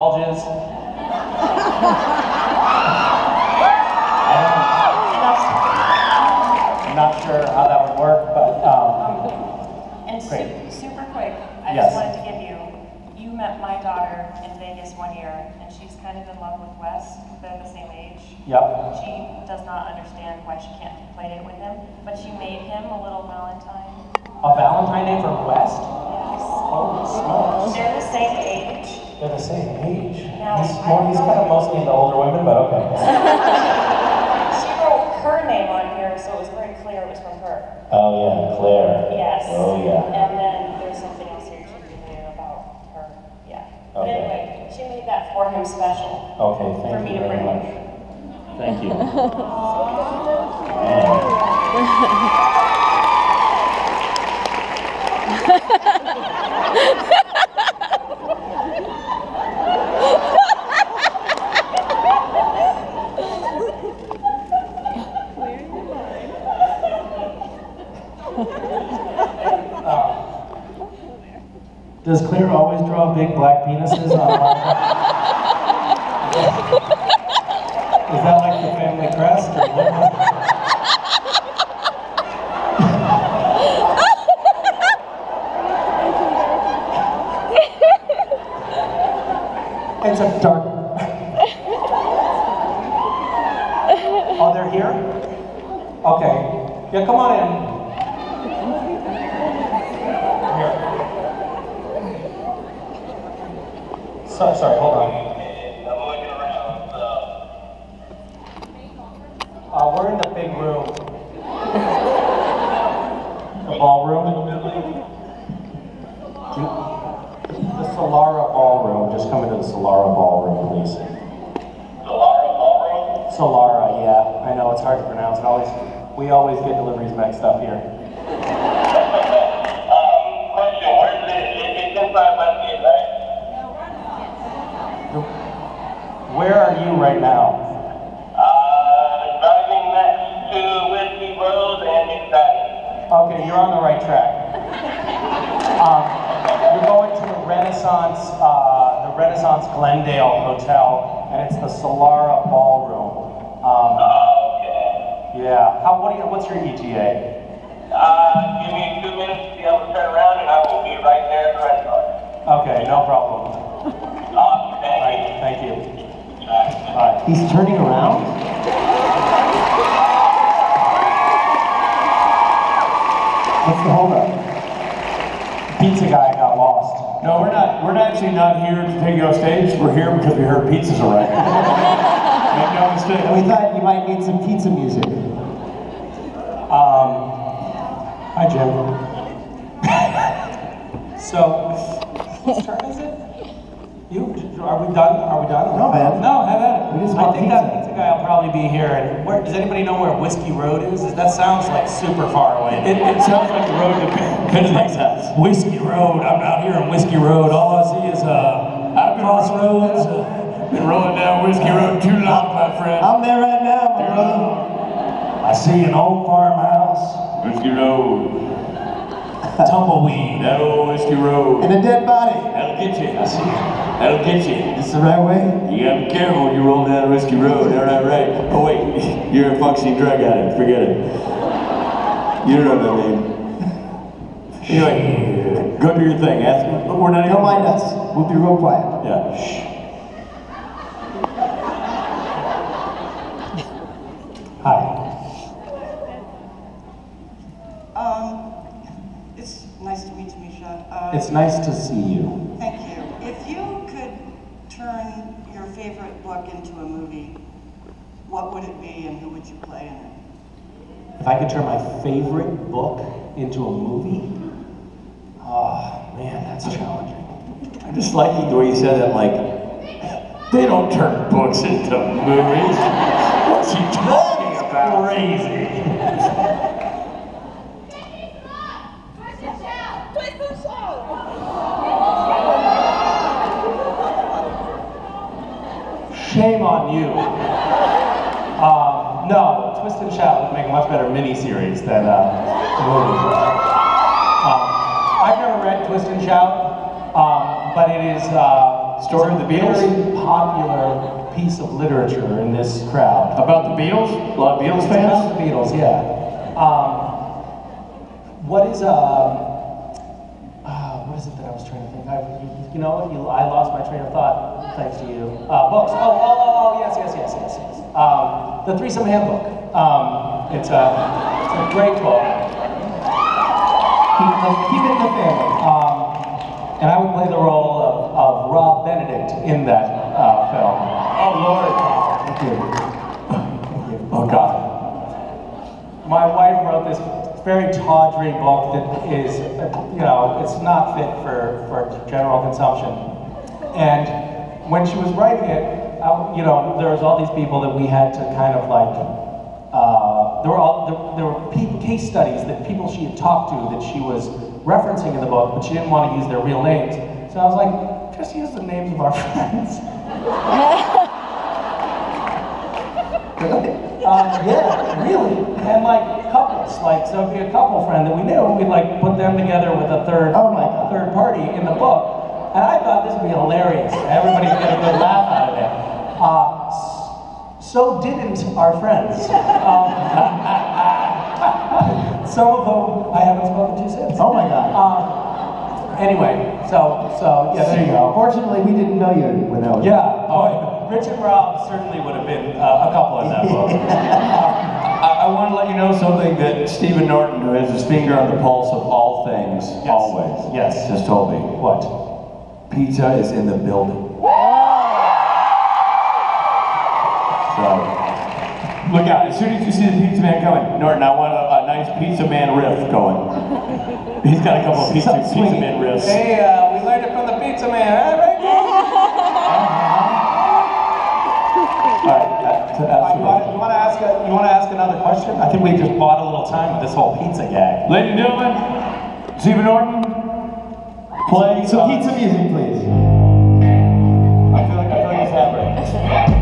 I'm not sure how that would work, but um, And Great. super quick, I Yes. just wanted to give you, you met my daughter in Vegas one year, and she's kind of in love with West. They're the same age. yep. She does not understand why she can't play date with him, but she made him a little Valentine. A Valentine Day from West? Yes. Holy smokes. They're the same age. They're the same age. Yeah, He's, more, he's kind of mostly into older women, but okay. She wrote her name on here, so it was very clear it was from her. Oh yeah, Claire. Yes. Oh yeah. And then there's something else here too about her. Yeah. But Okay. anyway, she made that for him special. Okay, For thank me you to very bring. much. Thank you. Does Claire always draw big black penises on Is that like the family crest or what? It's a dark. Oh, they're here? Okay. Yeah, come on in. Here. So, sorry, hold on. Uh, we're in the big room. The ballroom. The Solara Ballroom. Just come into the Solara Ballroom, please. Solara Ballroom? Solara, yeah. I know it's hard to pronounce. It always, we always get deliveries mixed up here. Where are you right now? Uh, driving next to Whiskey Road and excited. Okay, you're on the right track. Um, you're going to the Renaissance, uh, the Renaissance Glendale Hotel, and it's the Solara Ballroom. Um, yeah. How? What do you? What's your ETA? Okay, no problem. All right, thank you. Bye. He's turning around? What's the holdup? Pizza guy got lost. No, we're not. We're actually not here to take you off stage. We're here because we heard pizzas arriving. Make no mistake. And we thought you might need some pizza music. Um, hi, Jim. so, whose turn is it? You? Are we done? Are we done? No, man. No, have at it. We just I want think that pizza. pizza guy will probably be here. And where? Does anybody know where Whiskey Road is? That sounds like super far away. It, it sounds like the road to Benedict's house. Whiskey Road. I'm out here on Whiskey Road. All I see is uh, crossroads. Uh, Been rolling down Whiskey Road too long, my friend. I'm there right now, my brother. I see an old farmhouse. Whiskey Road. Tumbleweed. That old Whiskey Road. And a dead body. That'll get you. I see. That'll get you. This the right way? You gotta be careful when you roll down a Whiskey Road. They're not right. Oh wait, you're a functioning drug addict. Forget it. You don't know what I mean. Anyway, go do your thing. Ask me. We're not even. Don't mind us. We'll be real quiet. Yeah. Shh. Hi. Um, it's nice to meet you, Misha. Uh, It's nice to see you. Thank you. If you could turn your favorite book into a movie, what would it be and who would you play in it? If I could turn my favorite book into a movie, oh man, that's challenging. I just like the way you said that. Like, they don't turn books into movies. What's he talking about? Crazy. On you. Um, no, Twist and Shout would make a much better mini-series than uh, movie. Um, I've never read Twist and Shout, um, but it is uh, Story of the Beatles? Very popular piece of literature in this crowd. About the Beatles? A lot of Beatles It's about fans? the Beatles, yeah. Um, what is um, uh, what is it that I was trying to think? I, you, you know, what? I lost my train of thought thanks to you. Uh, books. Oh, oh, oh, oh, yes, yes, yes, yes, yes. Um, the Threesome Handbook. Um, it's a, it's a great book. Keep, keep it in the family. Um, and I would play the role of, of Rob Benedict in that uh, film. Oh, Lord. Thank you. Thank you. Oh, God. My wife wrote this very tawdry book that is, you know, it's not fit for, for general consumption. And when she was writing it, you know, there was all these people that we had to kind of like, uh, there were all, there, there were case studies that people she had talked to that she was referencing in the book, but she didn't want to use their real names. So I was like, just use the names of our friends. Uh, yeah, really. And like couples, like so it'd be a couple friend that we knew, we'd like put them together with a third, Oh my God. third party in the book. And I thought this would be hilarious. Everybody'd get a good laugh out of it. Uh, s- so didn't our friends. Um, some of them I haven't spoken to since. Oh my God. Um, anyway, so so yeah, there you go. Fortunately, we didn't know you when that was. Yeah, oh, Rich and Rob certainly would have been uh, a couple in that book. I, I want to let you know something that Stephen Norton, who has his finger on the pulse of all things, Yes. always, Yes. just told me. What? Pizza is in the building. So, look out. As soon as you see the pizza man coming, Norton, I want a, a nice pizza man riff going. He's got a couple of pizza, Something pizza swinging. man riffs. Hey, uh, we learned it from the pizza man. All right, All right, uh, to ask you, want, you want to ask a, you want to ask another question? I think we just bought a little time with this whole pizza gag. Ladies and gentlemen, Stephen Norton, play Some uh, pizza music, please. I feel like I feel like it's happening.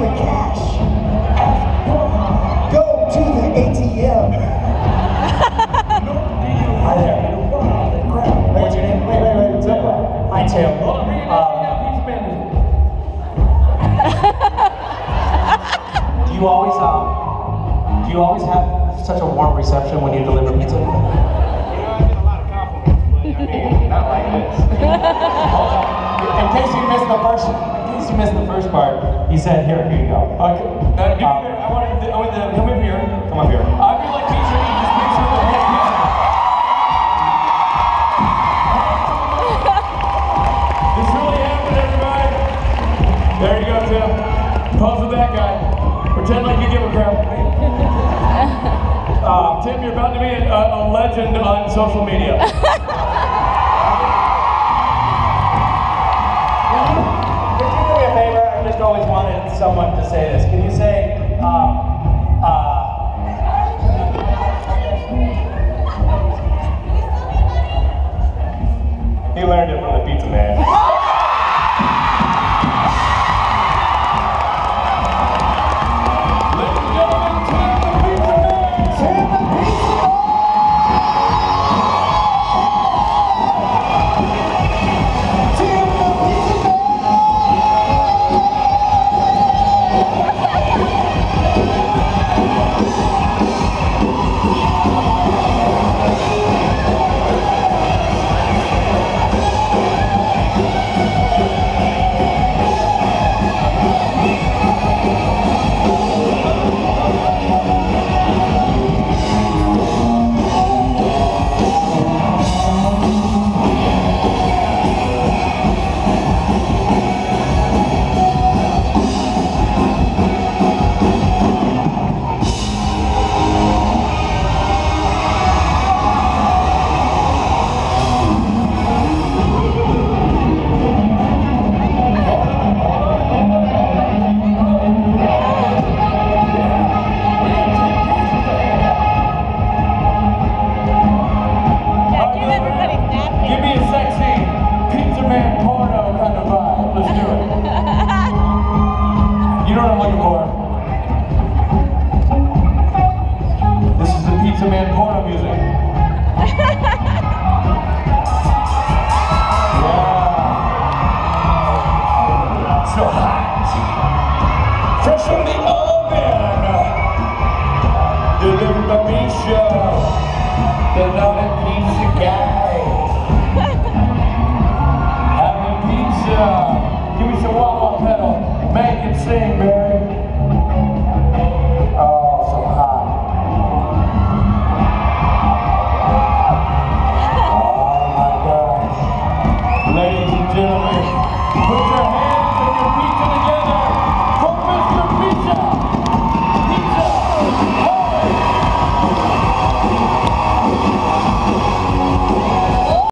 Needs some extra cash. Go to the ATM. Hi there. What's your name? Wait, wait, wait. What's up? Hi, Tim. Um, do you always um, do you always have such a warm reception when you deliver pizza? You know, I get a lot of compliments, but I mean, not like this. In case you missed the first, in case you missed the first part, he said, "Here, here you go." Okay. Give me the, I want to, I want to, come up here. Come up here. I feel like pizza means just with a real. This really happened, everybody. There you go, Tim. Pose with that guy. Pretend like you give a crap. Uh, Tim, you're about to be a, a legend on social media. Someone to say this. Can you say, um, uh, he learned it from the pizza man.